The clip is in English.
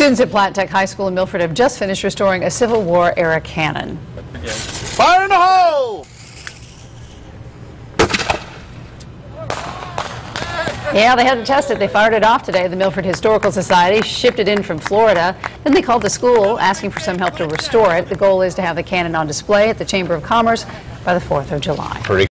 Students at Platt Tech High School in Milford have just finished restoring a Civil War era cannon. Fire in the hole! Yeah, they hadn't tested. it. They fired it off today. The Milford Historical Society shipped it in from Florida. Then they called the school asking for some help to restore it. The goal is to have the cannon on display at the Chamber of Commerce by the 4th of July. Pretty